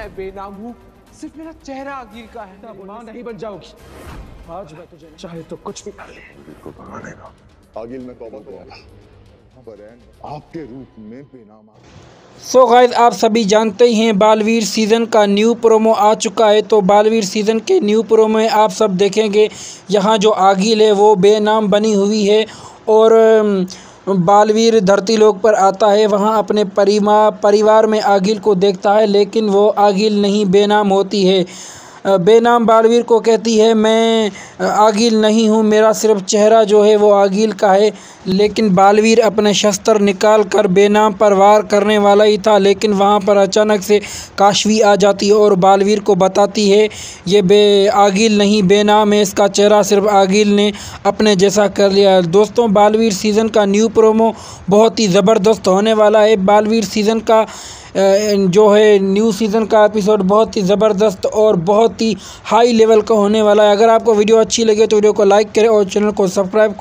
میں بے نام ہوں. صرف میرا چہرہ آگیر کا ہے. ماں نہیں بن جاؤ گی. آج میں تجھے چاہے تو کچھ بھی کر لے. بالکل بھگانے گا. آگل میں توبہ کروں گا. آپ کے روپ میں بے نام آگیر سو غائز آپ سبھی جانتے ہیں بالویر سیزن کا نیو پرومو آ چکا ہے۔ تو بالویر سیزن کے نیو پرومو میں آپ سب دیکھیں گے یہاں جو آگیل ہے وہ بے نام بنی ہوئی ہے۔ اور بالویر دھرتی لوگ پر آتا ہے، وہاں اپنے پریوار میں عاغل کو دیکھتا ہے، لیکن وہ عاغل نہیں، بے نام ہوتی ہے۔ بے نام بالویر کو کہتی ہے، میں آگیل نہیں ہوں، میرا صرف چہرہ جو ہے وہ آگیل کا ہے، لیکن بالویر اپنے شستر نکال کر بے نام پر وار کرنے والا ہی تھا، لیکن وہاں پر اچانک سے کاشوی آ جاتی ہے اور بالویر کو بتاتی ہے، یہ بے آگیل نہیں، بے نام ہے، اس کا چہرہ صرف آگیل نے اپنے جیسا کر لیا ہے۔ دوستوں بالویر سیزن کا نیو پرومو بہت ہی زبردست ہونے والا ہے۔ بالویر سیزن کا جو ہے نیو سیزن کا ایپیسوڈ بہت ہی زبردست اور بہت ہی ہائی لیول کا ہونے والا ہے۔ اگر آپ کو ویڈیو اچھی لگے تو ویڈیو کو لائک کریں اور چینل کو سبسکرائب کریں۔